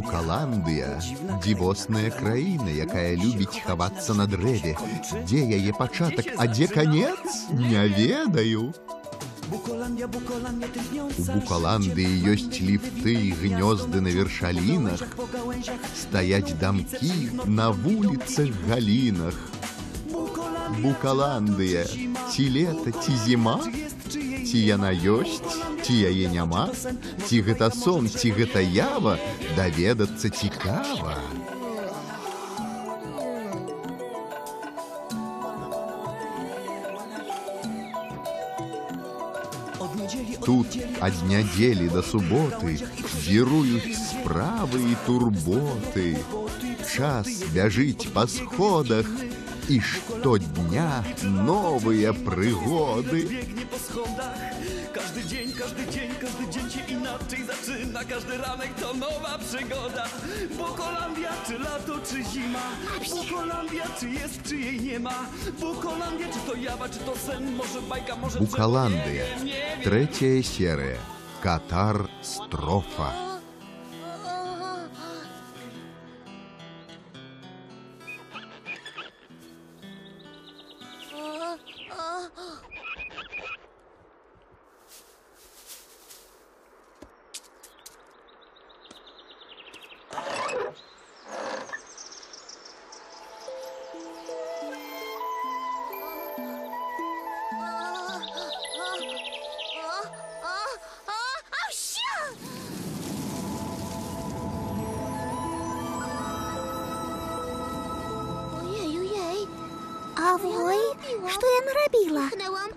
Букаландыя дзівосная краіна, якая любіць хавацца на дрэве. Дзе яе пачатак, а дзе канец? Не ведаю. У Букаландыі ёсць ліфты і гнёзды на вершалінах, стаяць дамкі на вуліцах галінах. Букаландыя, ці лета, ці зіма, яна ёсць, ці яе няма, ці гэта сон, ці гэта ява, даведацца цікава. Od niedzieli, od Тут niedzieli, ад нядзелі да суботы віруюць справы і турботы. Час бяжыць па сходах, і штодня новыя прыгоды. biegnie po schodach. Każdy dzień, każdy dzień, każdy dzień się inaczej zaczyna. Każdy ranek to nowa przygoda. Bukolandia, czy lato, czy zima? Bukolandia, czy jest, czy jej nie ma? Bukolandia, czy to jawa, czy to sen? Może bajka, może Букаландыя. drzewo? Nie wiem, nie wiem. Трэцяя серыя. Катар строфа.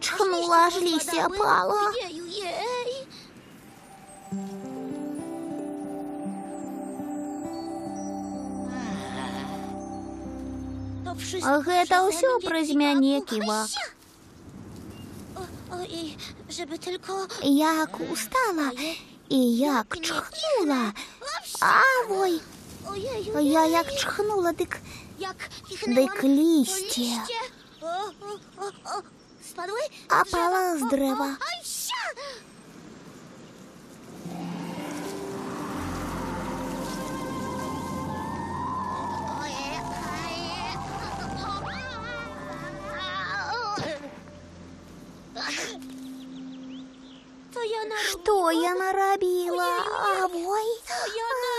Чхнула, аж лісце апала. Гэта ўсё праз мяне ківа. Ojej, żeby tylko... Як устала і як чхнула. Авой, Ojej, я як чхнула, дык jak Дык to апала з Drzewo? дрэва. O, Oj, sia! Ojej,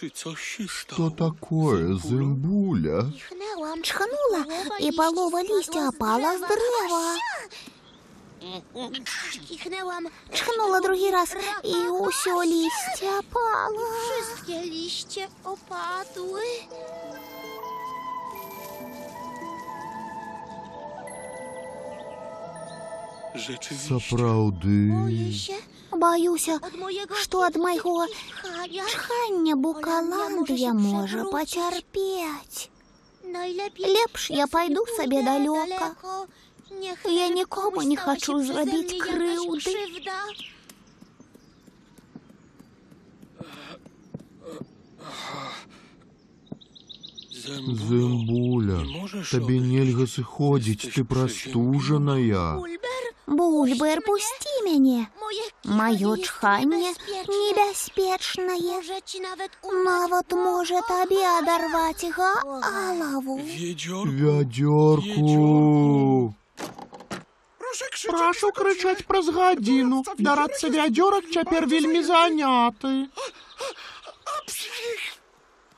Czy coś się Што stało? такое, зымбуля? Chchnęłam. Чхнула, і палова лісця апала з дрэва. Kichnęłam. Чхнула другі раз, і ўсё лісце апала. Wszystkie liście opadły. Rzeczywiście. Сапраўды. Boję się Баюся, od mojego што ад майго чхання букаландыя можа пацярпець. Najlepiej Лепш я пайду pójdę сабе далёка. daleko. Niech Ja tylko nikomu nie можаш табе odejść? нельга сыходзіць, Jesteś ты прастужаная. Ulber, Бульбер, пусці мяне. moje Маё kichanie jest чханне niebezpieczne. небяспечнае. Może ci nawet urwać Нават nogę. можа табе адарваць галаву. Wiedziorku. Вядзёрку. Прашу крычаць праз гадзіну. Дарацца вядзёрак цяпер вельмі заняты.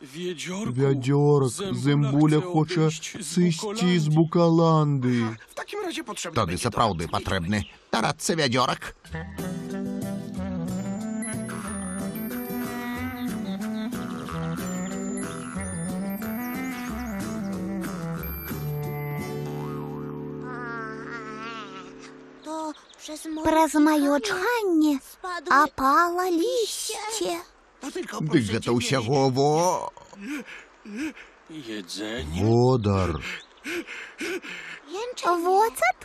Wiedziorku. Вядзёрак, зымбуля chce хоча odejść z сысці з Буколанды. букаланды. В такім разе потрібно. Тады сапраўды патрэбны тарацца вядзёрак. To przez moje Праз маё чхanie чханне spadły апала лісце. Дык гэта ўсяго во водар. Воцат?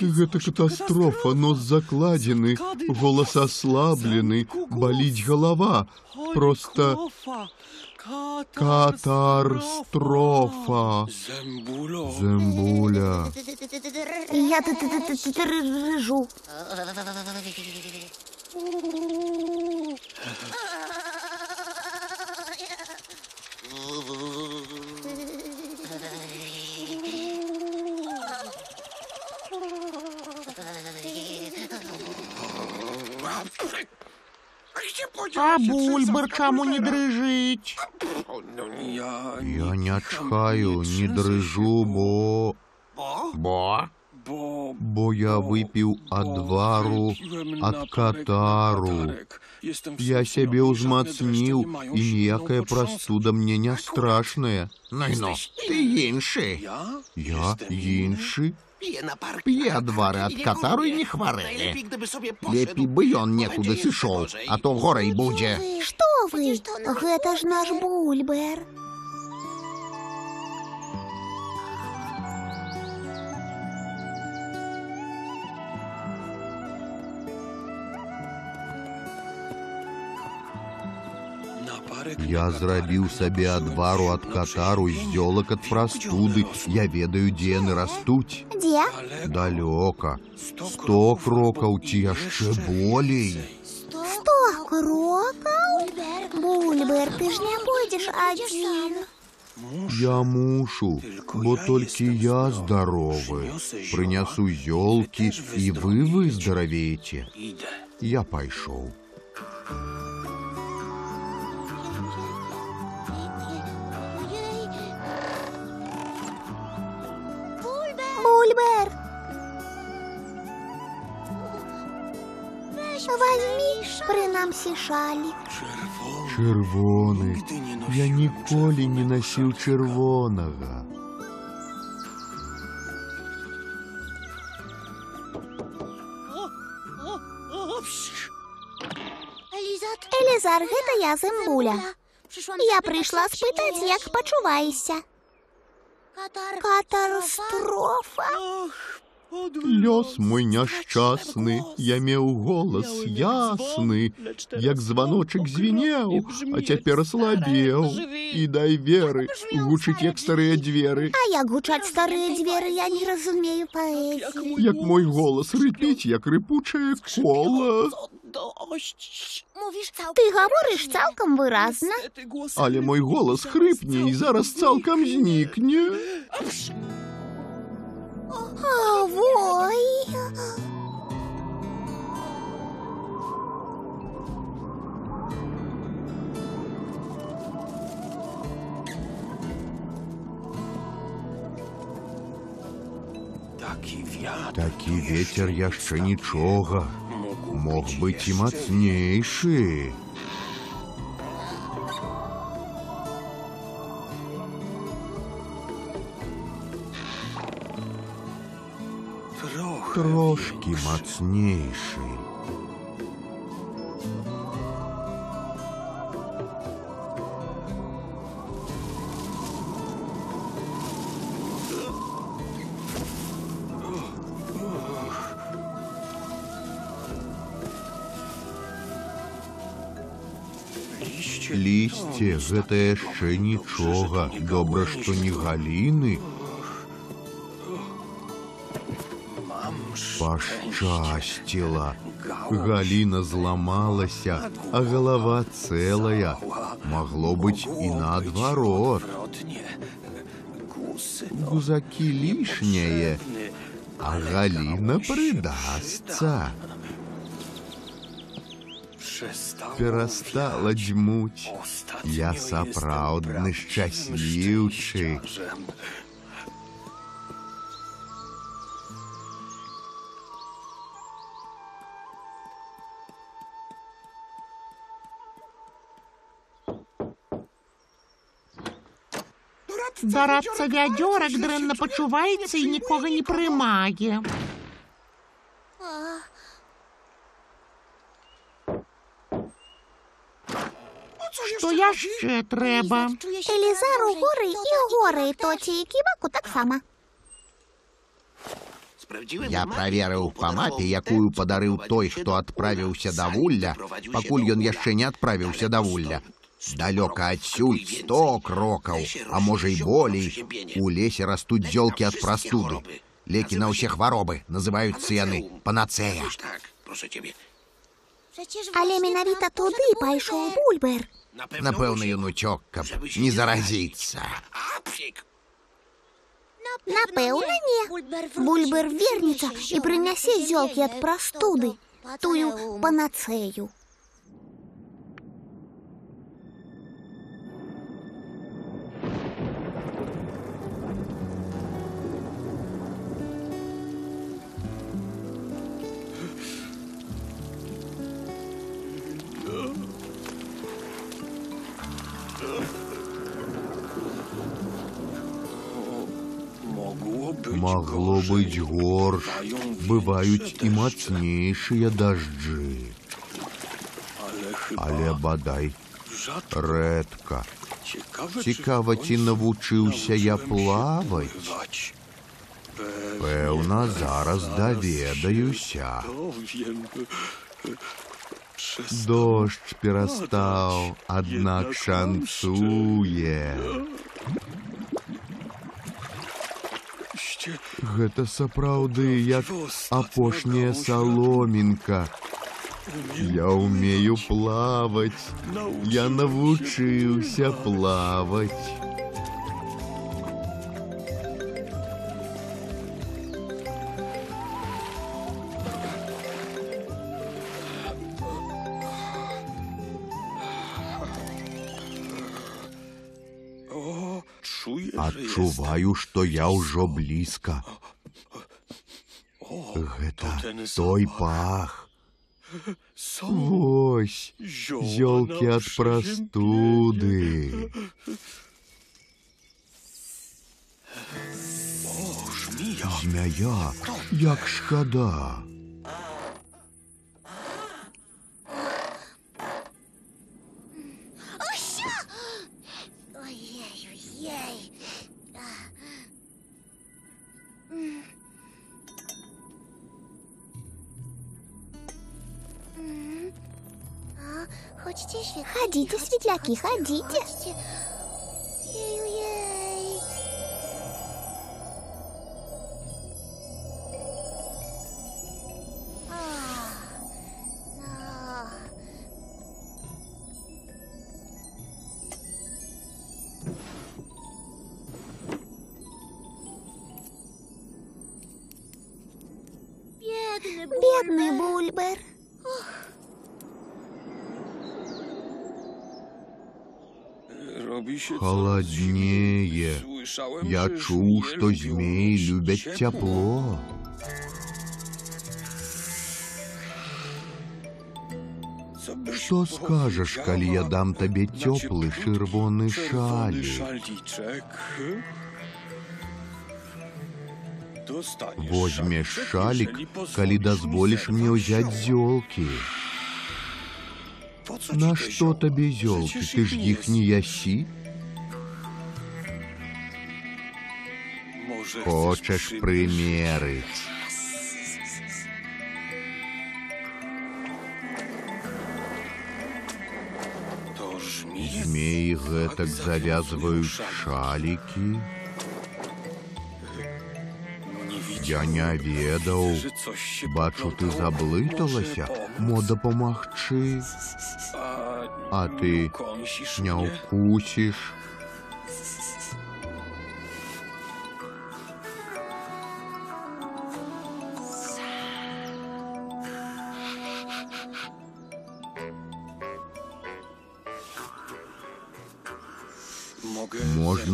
Гэта катастрофа, нос закладзены, голас аслаблены, баліць галава. Проста Катарстрофа. Zębulo. Зембуля. Я т- рижу. А бульбар чому не дрижить? No, ja Я не чхаю, не дрыжу, бо... Бо? bo... Бо я выпіў адвару ад катару. Я сябе ўзмацніў, і ніякая прастуда мне не страшная. Найно, ты іншы. Я іншы? П'е адвары ад катару і не хварэе. Лепей бы ён некуды сышоў, а то горай будзе. Што вы? Гэта ж наш бульбер. Я зрабіў сабе адвару ад катару з зёлак ад прастуды. Я ведаю, дзе яны растуць. Дзе? Далёка. Сто крокаў ці яшчэ болей. Сто крокаў? Бульбер, ты ж не пойдзеш адзін. Я мушу, бо толькі я здаровы. Прынясу зёлкі, і вы выздаравееце. Idę. Я пайшоў. Бульбер. Возьми, прынамсі шалік. Чырвоны. Nigdy nie Я nosiłem ніколі не насіў чырвонага. Елізат, Елізар, гэта я зэмбуля. Я прыйшла спытаць, як пачуваешся. Катастрофа. Лёс мой няшчасны, я меў голас ясны, як званочак звінеў, а цяпер слабеў. І дай веры, гучыць як старыя дзверы, А як гучаць старыя дзверы, я не разумею паэзіі. як мой голас рыпіць, як рыпучае кола. Mówisz całkiem... Ты гаворыш цалкам выразна. Але мой голас хрыпне і зараз цалкам знікне. Авой. Taki wiatr Такі вецер яшчэ нічога. mógł Мог być быць і jeszcze мацнейшы. Trochę Трошкі większy. мацнейшы. Liście Лісце гэта яшчэ нічога. Добра, што не галіны. Пашчасціла. Галіна зламалася, а галава цэлая. Магло быць і наадварот. Wrotnie. Gusy Гузакі лішняе, а галіна прыдасца. przestało Перастала дзьмуць. Ostatnio Ja jestem сапраўдны prawdziwym шчасліўчы. szczęściarzem. Дарадца вядзёрак дрэнна пачуваецца і нікога не прымае. Што яшчэ трэба? Czuję się Елізару gorzej. горы To і taki горы, kibak то też. ці і кібаку таксама. Я праверыў па мапе, якую падарыў той, хто адправіўся да вулля, пакуль ён яшчэ не адправіўся да вулля. Далёка адсюль сто крокаў, а можа і болей. У лесе растуць дзёлкі ад прастуды. Лекі на ўсе хваробы называюцца яны панацея. Але менавіта туды пайшоў бульбер. Напэўна, ён уцёк, каб не заразіцца. Напэўна, не. Бульбер вернецца і прынясе зёлкі ад прастуды, тую панацею. Магло gorzej. быць горш. Бываюць і мацнейшыя дажджы, Ale chyba але бадай rzadko. рэдка. Ciekawe, Цікава, czy w ці końcu навучыўся я nauczyłem się плаваць. pływać. Пэўна, зараз даведаюся. Dowiem. Przez Дождж перастаў, Гэта сапраўды як апошняя саломінка. Я ўмею плаваць. Я навучыўся плаваць. Адчуваю, што я ўжо блізка. Гэта той пах. Są Вось, зёлкі ад прастуды. O, żmija. Змяя, як шкада. Ходите, светляки, ходите. калі я дам табе powiedziała цёплы na чырвоны czerwony шалік? szaliczek? Dostaniesz Возьмеш szaliczek, шалік, jeżeli pozwolisz калі mi дазволіш мне zerwać ўзяць zioło. зёлкі. Po co ci На te што zioła? табе зёлкі? Przecież Ты ж іх не ясі? Może chcesz Хочаш przymierzyć? прымерыць. To żmije Змеі гэтак завязваюць szalik. шалікі. Nie widziałem, Я не ведаў. że coś się Бачу, ты poplątało. заблыталася, Może мо pomóc? дапамагчы, A, а ты kąsisz не mnie?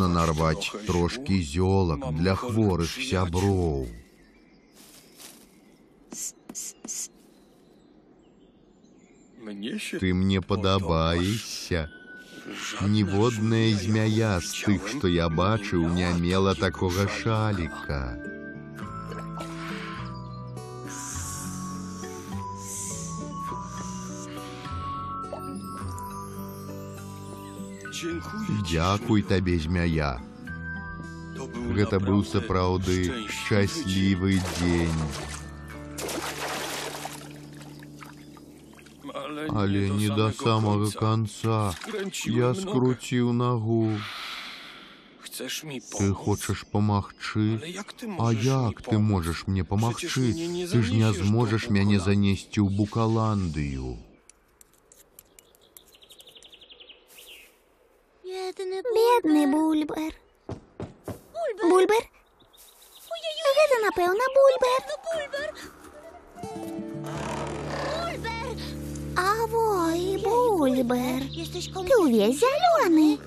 Можна zerwać нарваць trochę трошкі ziół? зёлак Mam для chorych хворых przyjaciół. сяброў. Mnie się Ты мне падабаешся. Ніводная змяя з тых, што я бачыў, не мела такога шаліка. Дзякуй табе, змяя. Гэта быў сапраўды шчаслівы дзень. Ale, Але не до самого końca. конца. Skręciłem Я nogę. скрутил ногу. Chcesz mi pomóc? Ты хочешь помогчы? Ale jak ty А możesz mi як ты pomóc? можешь мне помогчы? Przecież mnie nie Ты ж не zaniesiesz do зможешь мяне Букаланды. занести ў Букаландыю. Бульбер. Бульбер? Гэта, напэўна, Бульбер. Бульбер. Jesteś Ты увесь зялёны.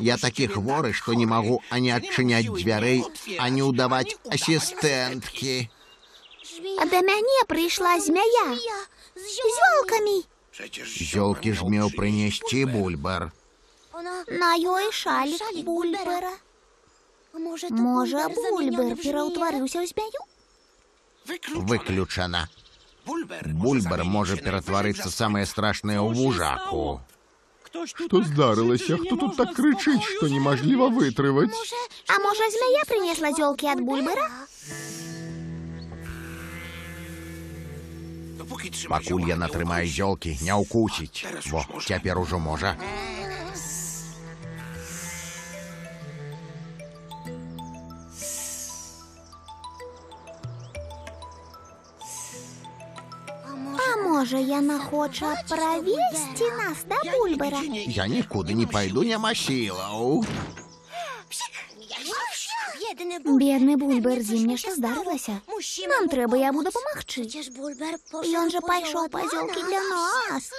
Я такі хворы, што не магу ані адчыняць дзвярэй, ані ўдаваць асістэнткі. А да мяне прыйшла змяя з зёлкамі. Зёлкі ж меў прынесці бульбар. На ёй шалік Бульбера. Можа, Бульбер пераўтварыўся ў змяю? Выключана. Бульбар можа ператварыцца самае страшнае ў вужаку. Што здарылася? Хто тут так крычыць, што немажліва вытрываць? А можа, змяя прынесла зёлкі ад Бульбера? Пакуль яна трымае зёлкі, не ўкусіць. Во, цяпер ужо можа. А можа, яна хоча правесці нас да Бульбера? Я нікуды не пайду, няма сілаў. Biedny Бедны Бульбер, з ім нешта здарылася. Нам трэба яму дапамагчы. Przecież Bulber Ён жа пайшоў па зёлкі для нас.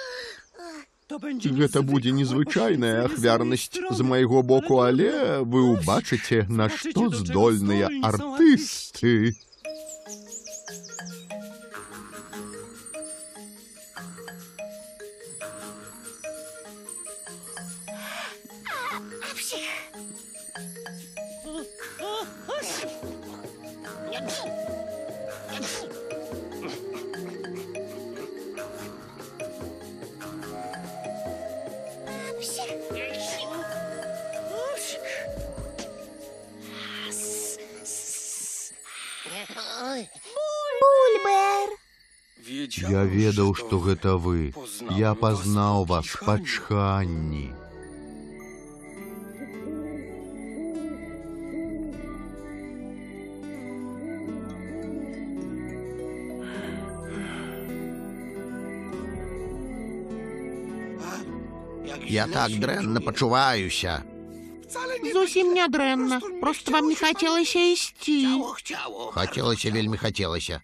Гэта будзе незвычайная ахвярнасць з майго боку, але вы ўбачыце, на што здольныя артысты. Бульбер! Я ведаў, што гэта вы. Я пазнаў вас па чханні. Я так дрэнна пачуваюся. Зусім не дрэнна. Просто вам не хацелася ісці. Хацелася вельмі хацелася.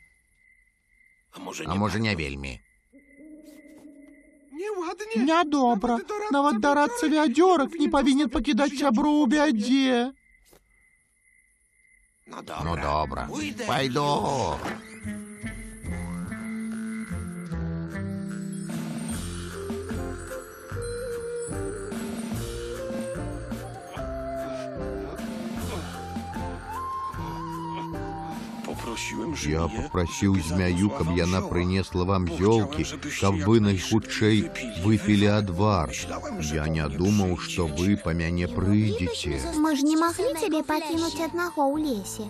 А можа не вельмі. Нядобра. Нават дарацца вядзёрак не павінен пакідаць сябру ў бядзе. Ну добра. Пайду. Я żmiję, папрасіў żeby змяю, zanosiła каб wam яна zioła, прынесла вам bo зёлкі, chciałem, żebyście каб jak вы najszybciej найхутчэй wypili выпілі wywar. адвар. Myślałem, że Я do не mnie думаў, што przyjdziecie. вы па мяне прыйдзеце. Мы ж не маглі цябе пакінуць аднаго ў лесе.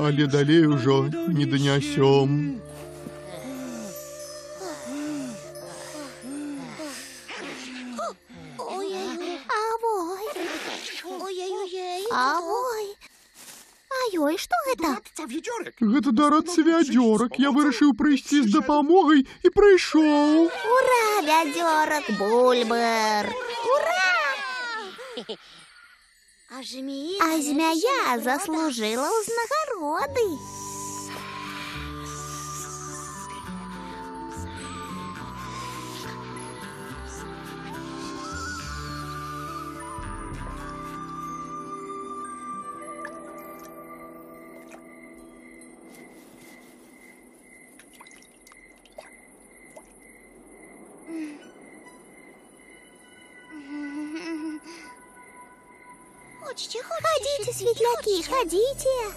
Але далей ужо не данясём. гэта? Гэта дарацца вядзёрак. Я вырашыў прыйсці з дапамогай і прыйшоў. Ура, вядзёрак, Бульбер! Ура! A żmija... А змяя заслужыла ўзнагароды. Светляки,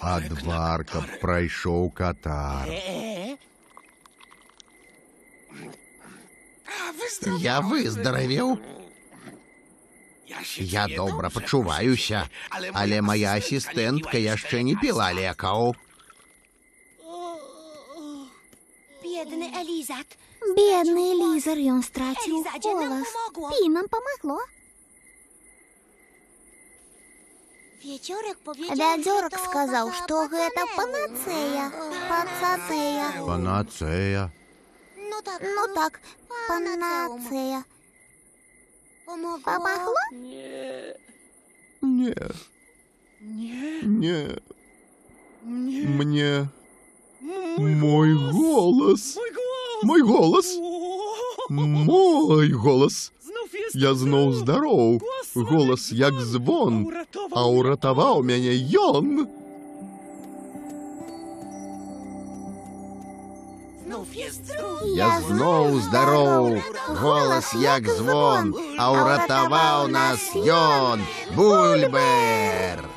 Ад варка прайшоў катар. Я выздаравеў. Я добра пачуваюся, але моя асістэнтка яшчэ не піла лекаў. Biedny Elizat. Бедный Лизер, он стратил Элизаде нам голос. Вядзёрак сказаў, што гэта пацанэу. панацея. Панацея. Tak, Ну так, Панацеум. панацея. Помогло. Помогло? Не. Не. Мне. Мой голос. Мой голос. Мой голос. Znów jest Я зноў здароў. Голас як звон. А ўратаваў мяне ён. Я зноў здароў, голас як звон, а ўратаваў нас ён, бульбер.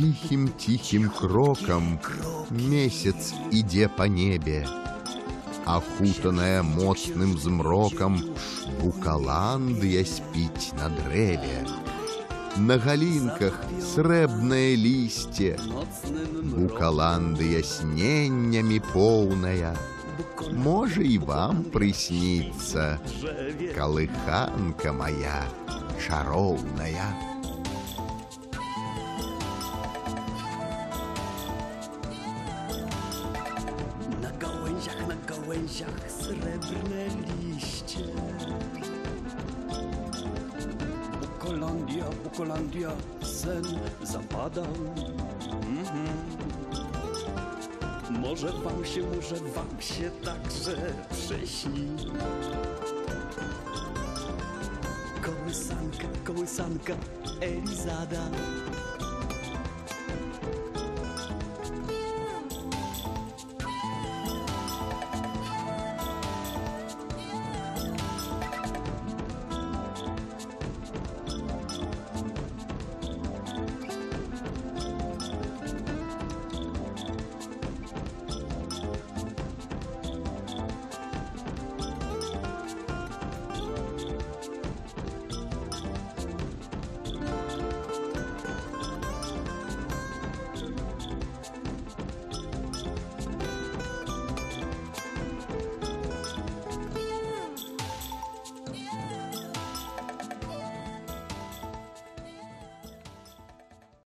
Тихим-тихим кроком месяц ідзе па небе. Ахутаная моцным змрокам букаландыя спіць на дрэве. На галінках срэбнае лісце, букаландыя сненнямі поўная. Можа і вам прысніцца, калыханка моя чароўная. Gałęziach srebrne liście. Bukolandia, Bukolandia, sen zapadał. Mhm. Może wam się, może wam się także przyśni. Kołysanka, kołysanka, Elizada.